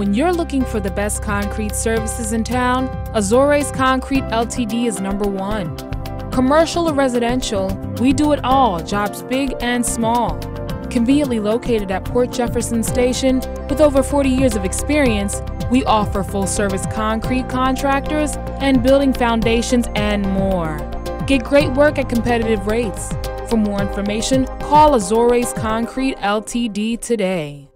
When you're looking for the best concrete services in town, Azores Concrete Ltd is number one. Commercial or residential, we do it all, jobs big and small. Conveniently located at Port Jefferson Station, with over 40 years of experience, we offer full service concrete contractors and building foundations and more. Get great work at competitive rates. For more information, call Azores Concrete Ltd today.